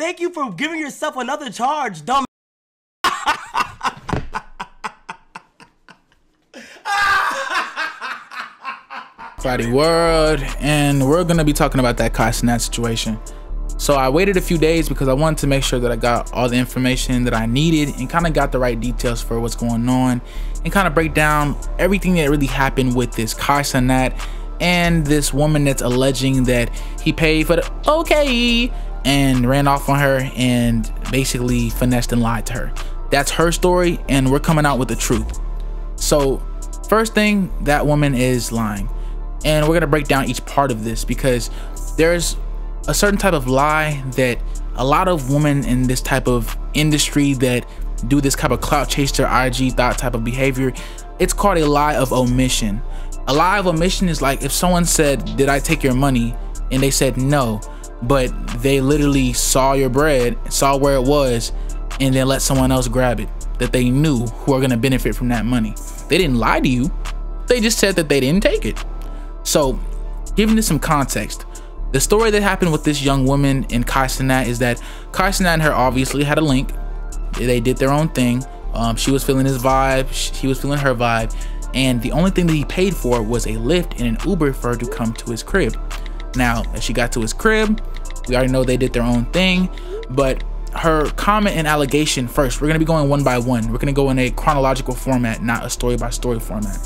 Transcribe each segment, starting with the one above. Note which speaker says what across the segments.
Speaker 1: Thank you for giving yourself another charge, dumb.
Speaker 2: Clowdy World, and we're gonna be talking about that Kai Cenat situation. So I waited a few days because I wanted to make sure that I got all the information that I needed and kind of got the right details for what's going on and kind of break down everything that really happened with this Kai Cenat and this woman that's alleging that he paid for the okay and ran off on her and basically finessed and lied to her. That's her story and we're coming out with the truth. So first thing, that woman is lying. And we're gonna break down each part of this because there's a certain type of lie that a lot of women in this type of industry that do this type of clout chaser IG thought type of behavior, it's called a lie of omission. A lie of omission is like if someone said, Did I take your money? And they said no, but they literally saw your bread, saw where it was, and then let someone else grab it that they knew who are gonna benefit from that money. They didn't lie to you, they just said that they didn't take it. So, giving this some context, the story that happened with this young woman in Kai Cenat is that Kai Cenat and her obviously had a link. They did their own thing. Um, she was feeling his vibe, he was feeling her vibe, and the only thing that he paid for was a Lyft and an Uber for her to come to his crib. Now, as she got to his crib, we already know they did their own thing, but her comment and allegation first, we're gonna be going one by one. We're gonna go in a chronological format, not a story by story format.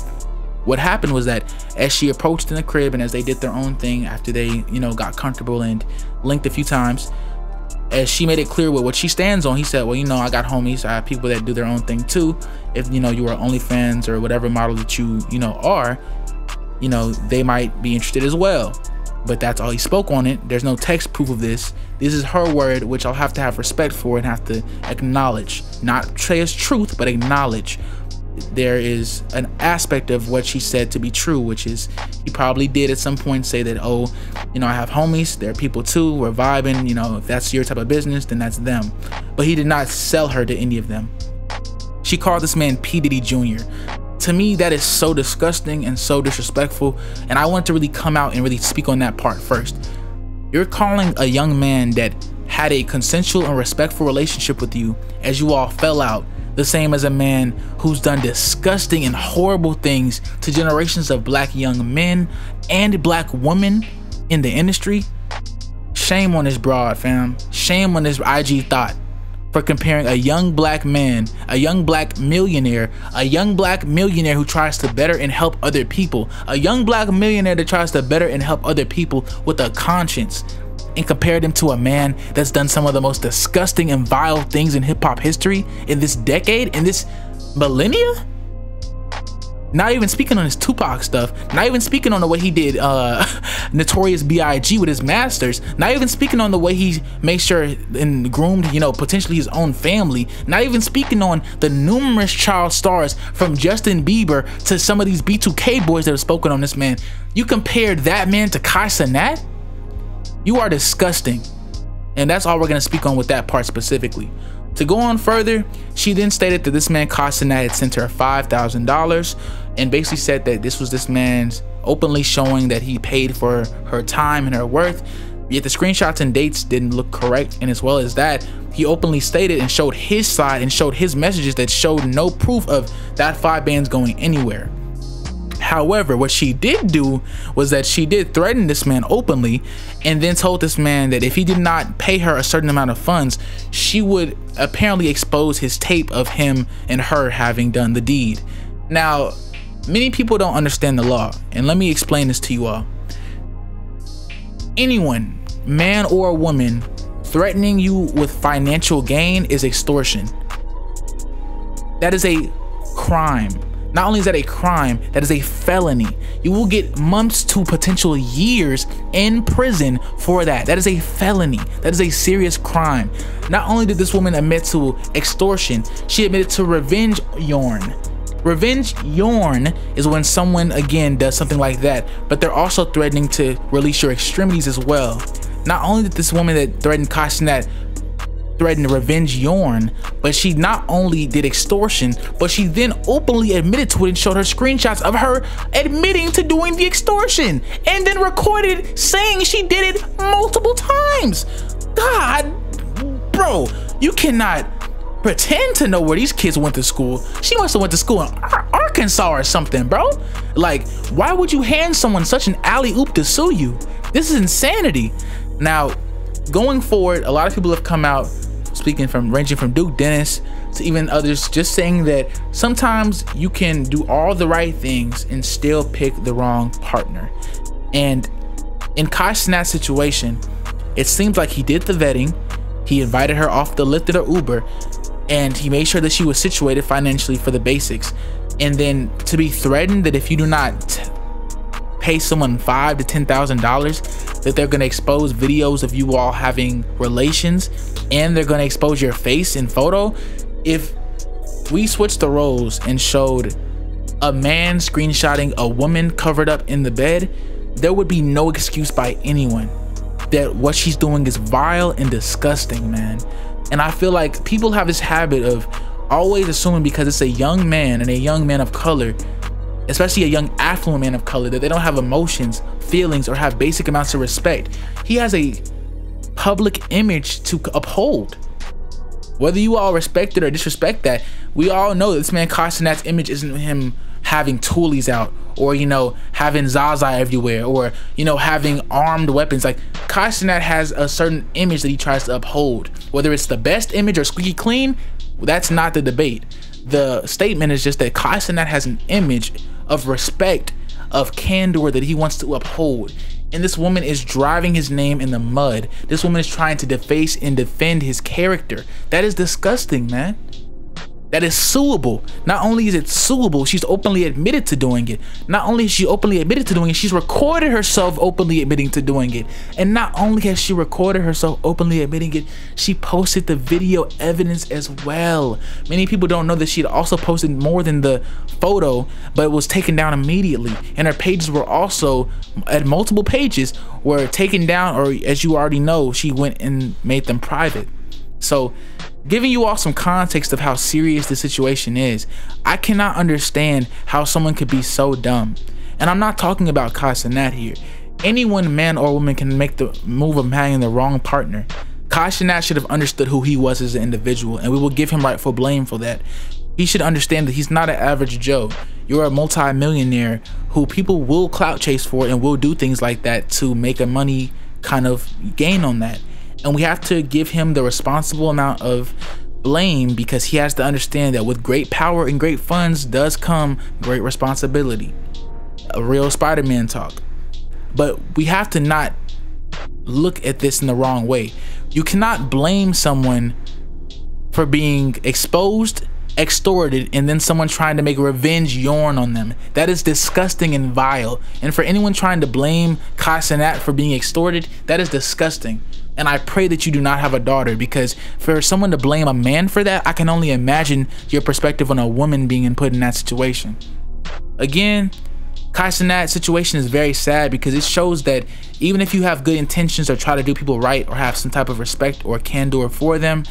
Speaker 2: What happened was that as she approached in the crib and as they did their own thing after they you know got comfortable and linked a few times as she made it clear with what she stands on he said well you know i got homies i have people that do their own thing too. If you know you are onlyfans or whatever model that you you know are you know they might be interested as well but that's all he spoke on it there's no text proof of this this is her word which i'll have to have respect for and have to acknowledge not say as truth but acknowledge there is an aspect of what she said to be true, which is he probably did at some point say that, oh, you know, I have homies, there are people too, we're vibing, you know, if that's your type of business, then that's them. But he did not sell her to any of them. She called this man P. Diddy Jr. To me, that is so disgusting and so disrespectful, and I want to really come out and really speak on that part first. You're calling a young man that had a consensual and respectful relationship with you as you all fell out the same as a man who's done disgusting and horrible things to generations of black young men and black women in the industry. Shame on this broad, fam. Shame on this IG thought for comparing a young black man, a young black millionaire, a young black millionaire who tries to better and help other people, a young black millionaire that tries to better and help other people with a conscience, and compare them to a man that's done some of the most disgusting and vile things in hip hop history in this decade, in this millennia? Not even speaking on his Tupac stuff, not even speaking on the way he did uh, Notorious B.I.G. with his masters, not even speaking on the way he made sure and groomed, you know, potentially his own family, not even speaking on the numerous child stars from Justin Bieber to some of these B2K boys that have spoken on this man. You compared that man to Kai Cenat? You are disgusting. And that's all we're going to speak on with that part specifically. To go on further, she then stated that this man Cenat had sent her $5,000 and basically said that this was this man's openly showing that he paid for her time and her worth. Yet the screenshots and dates didn't look correct, and as well as that, he openly stated and showed his side and showed his messages that showed no proof of that five bands going anywhere. However, what she did do was that she did threaten this man openly and then told this man that if he did not pay her a certain amount of funds, she would apparently expose his tape of him and her having done the deed. Now, many people don't understand the law, and let me explain this to you all. Anyone, man or woman, threatening you with financial gain is extortion. That is a crime. Not only is that a crime, that is a felony. You will get months to potential years in prison for that. That is a felony. That is a serious crime. Not only did this woman admit to extortion, she admitted to revenge yarn. Revenge yarn is when someone again does something like that, but they're also threatening to release your extremities as well. Not only did this woman that threatened Kai Cenat threatened to revenge yarn, but she not only did extortion, but she then openly admitted to it and showed her screenshots of her admitting to doing the extortion and then recorded saying she did it multiple times. God, bro, you cannot pretend to know where these kids went to school. She must have went to school in Arkansas or something, bro. Like, why would you hand someone such an alley oop to sue you? This is insanity. Now, going forward, a lot of people have come out speaking from ranging from Duke Dennis to even others just saying that sometimes you can do all the right things and still pick the wrong partner. And in Kai Cenat's situation, it seems like he did the vetting, he invited her off the Lyft or Uber, and he made sure that she was situated financially for the basics. And then to be threatened that if you do not pay someone five to ten thousand dollars, that they're gonna expose videos of you all having relations, and they're gonna expose your face in photo. If we switched the roles and showed a man screenshotting a woman covered up in the bed, there would be no excuse by anyone that what she's doing is vile and disgusting, man. And I feel like people have this habit of always assuming because it's a young man and a young man of color, especially a young affluent man of color, that they don't have emotions, feelings, or have basic amounts of respect. He has a public image to uphold. Whether you all respect it or disrespect that, we all know that this man Kai image isn't him having toolies out or you know having Zaza everywhere or you know having armed weapons. Like Kai has a certain image that he tries to uphold. Whether it's the best image or squeaky clean that's not the debate. The statement is just that Kai has an image of respect of candor that he wants to uphold and this woman is driving his name in the mud. This woman is trying to deface and defend his character. That is disgusting man that is suable. Not only is it suable, she's openly admitted to doing it. Not only is she openly admitted to doing it, she's recorded herself openly admitting to doing it. And not only has she recorded herself openly admitting it, she posted the video evidence as well. Many people don't know that she also posted more than the photo, but it was taken down immediately. And her pages were also, at multiple pages, were taken down, or as you already know, she went and made them private. So giving you all some context of how serious the situation is, I cannot understand how someone could be so dumb. And I'm not talking about Kai Cenat here. Anyone, man or woman, can make the move of having the wrong partner. Kai Cenat should have understood who he was as an individual, and we will give him rightful blame for that. He should understand that he's not an average Joe. You're a multi-millionaire who people will clout chase for and will do things like that to make a money kind of gain on that and we have to give him the responsible amount of blame because he has to understand that with great power and great funds does come great responsibility. A real Spider-Man talk. But we have to not look at this in the wrong way. You cannot blame someone for being exposed, extorted, and then someone trying to make revenge yarn on them. That is disgusting and vile. And for anyone trying to blame Kai Cenat for being extorted, that is disgusting. And I pray that you do not have a daughter because for someone to blame a man for that, I can only imagine your perspective on a woman being put in that situation. Again, Kai situation is very sad because it shows that even if you have good intentions or try to do people right or have some type of respect or candor for them,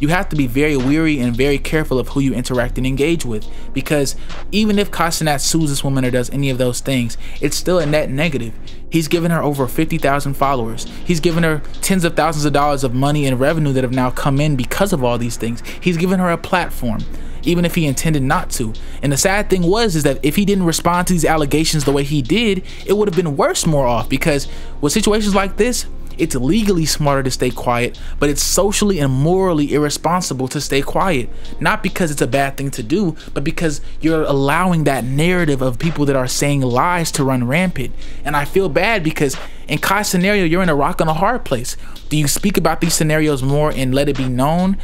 Speaker 2: you have to be very weary and very careful of who you interact and engage with because even if Kai Cenat sues this woman or does any of those things, it's still a net negative. He's given her over 50,000 followers. He's given her tens of thousands of dollars of money and revenue that have now come in because of all these things. He's given her a platform even if he intended not to. And the sad thing was is that if he didn't respond to these allegations the way he did, it would have been worse more off because with situations like this, it's legally smarter to stay quiet, but it's socially and morally irresponsible to stay quiet. Not because it's a bad thing to do, but because you're allowing that narrative of people that are saying lies to run rampant. And I feel bad because in Kai's scenario, you're in a rock and a hard place. Do you speak about these scenarios more and let it be known?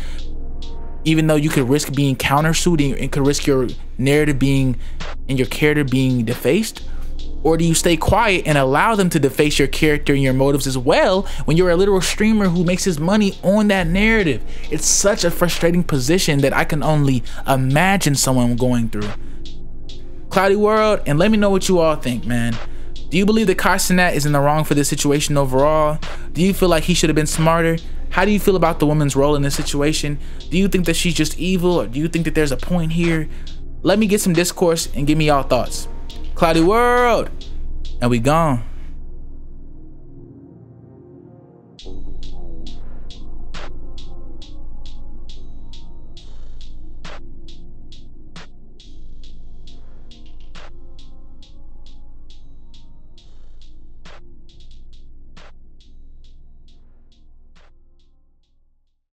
Speaker 2: Even though you could risk being countersued and could risk your narrative being and your character being defaced? Or do you stay quiet and allow them to deface your character and your motives as well when you're a literal streamer who makes his money on that narrative? It's such a frustrating position that I can only imagine someone going through. Clowdy World, and let me know what you all think, man. Do you believe that Kai is in the wrong for this situation overall? Do you feel like he should have been smarter? How do you feel about the woman's role in this situation? Do you think that she's just evil or do you think that there's a point here? Let me get some discourse and give me y'all thoughts. Clowdy world. And we gone.